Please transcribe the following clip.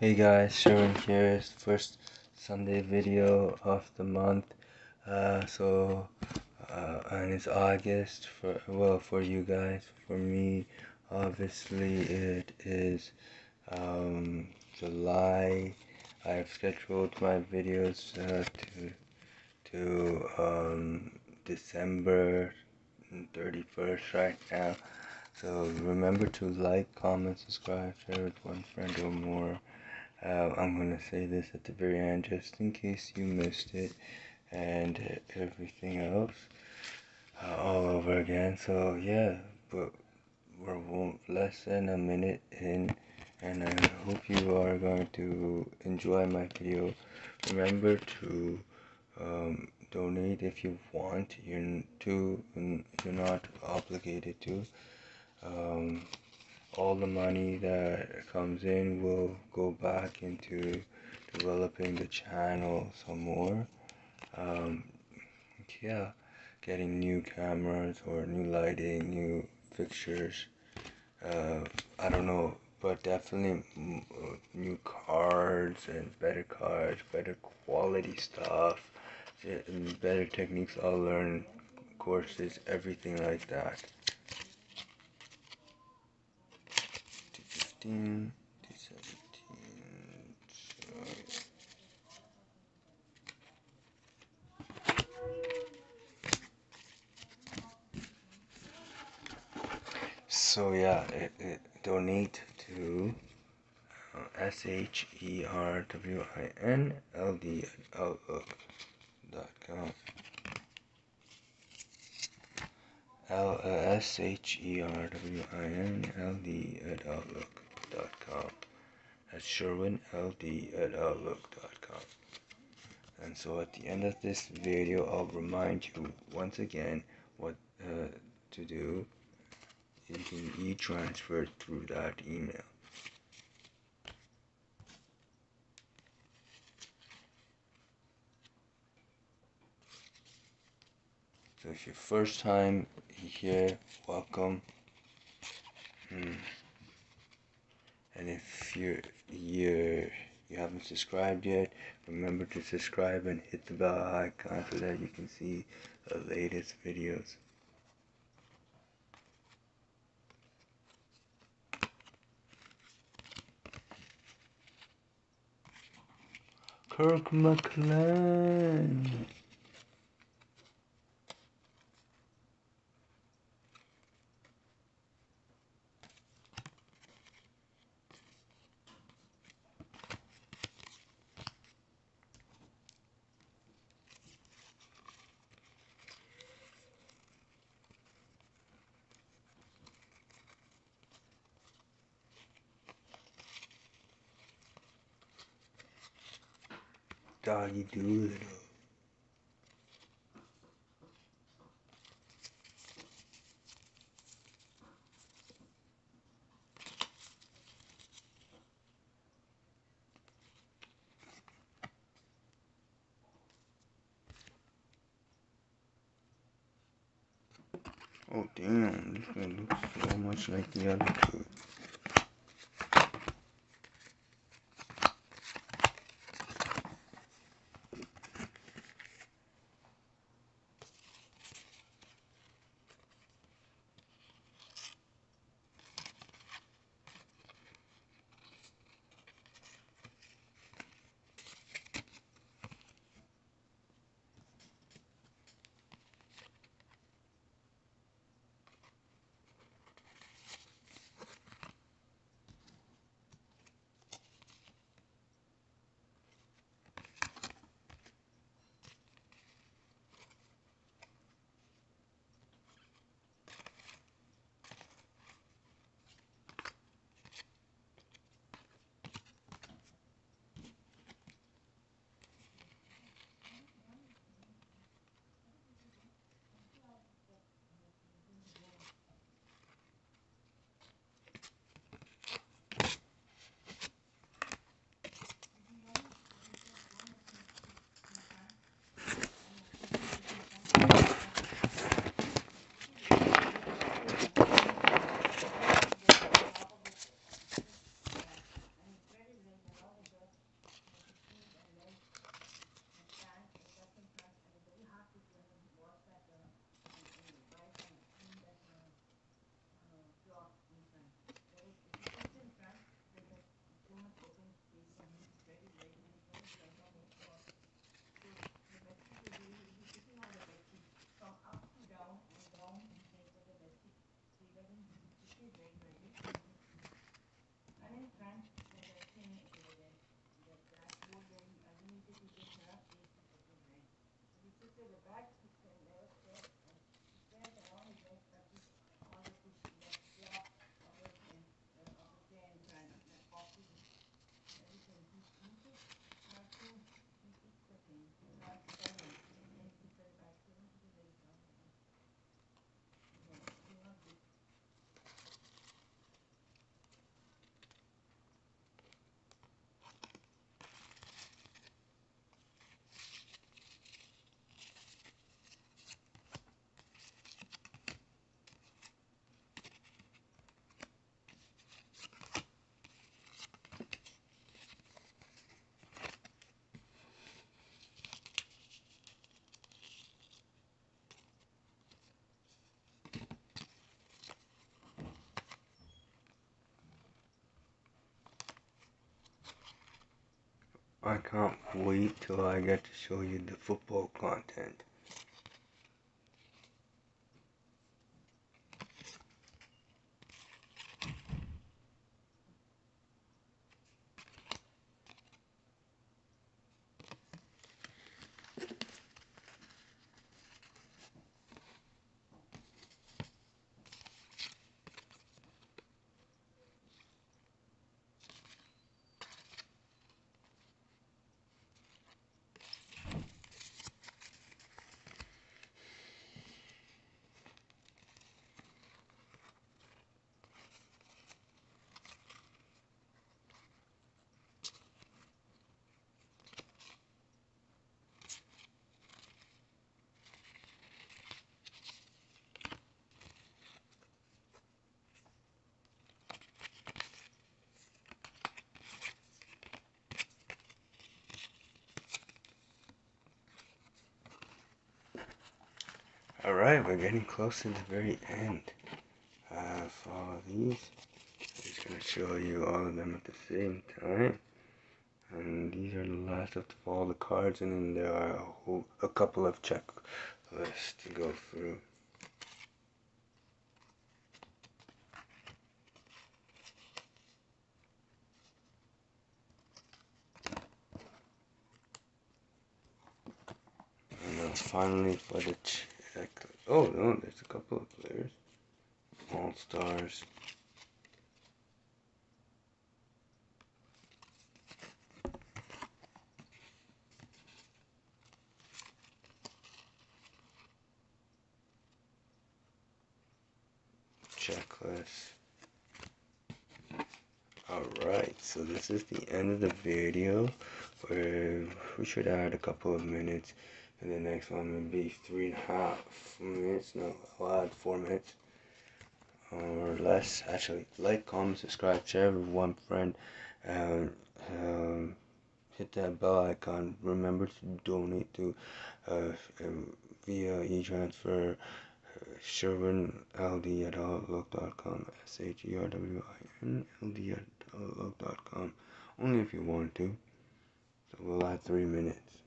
Hey guys, Sherwin here. It's first Sunday video of the month. Uh, so, uh, and it's August for well for you guys. For me, obviously it is um, July. I've scheduled my videos uh, to to um, December 31st right now. So remember to like, comment, subscribe, share with one friend or more. Uh, I'm going to say this at the very end just in case you missed it and everything else uh, all over again. So, yeah, but we're less than a minute in, and I hope you are going to enjoy my video. Remember to um, donate if you want. You're to you're not obligated to. Um, all the money that comes in will go back into developing the channel some more. Um, yeah, getting new cameras or new lighting, new fixtures. Uh, I don't know, but definitely uh, new cards and better cards, better quality stuff, better techniques. I'll learn courses, everything like that. 16 17 so yeah it, it, donate to uh, s-h-e-r-w-i-n-l-d outlook.com L S H E R W I N L D at Outlook That's sherwinld at outlook.com. And so at the end of this video, I'll remind you once again what uh, to do. You can e-transfer through that email. So if your first time here, welcome. Hmm. If you're you you haven't subscribed yet, remember to subscribe and hit the bell icon so that you can see the latest videos. Kirk McLean. Doolittle. Oh damn, this one looks so much like the other two. I can't wait till I get to show you the football content. Alright, we're getting close to the very end of all of these. I'm just going to show you all of them at the same time. And these are the last of all the cards, and then there are a, whole, a couple of checklists to go through. Finally for the Oh no, there's a couple of players. All stars. Checklist. Alright, so this is the end of the video where we should add a couple of minutes and the next one will be three and a half minutes no I'll add four minutes or less. Actually like comment subscribe share with one friend and um, hit that bell icon. Remember to donate to uh, um, via e-transfer uh, Sherwin LD at outlook.com S H E R W I N L D at outlook.com only if you want to. So we'll add three minutes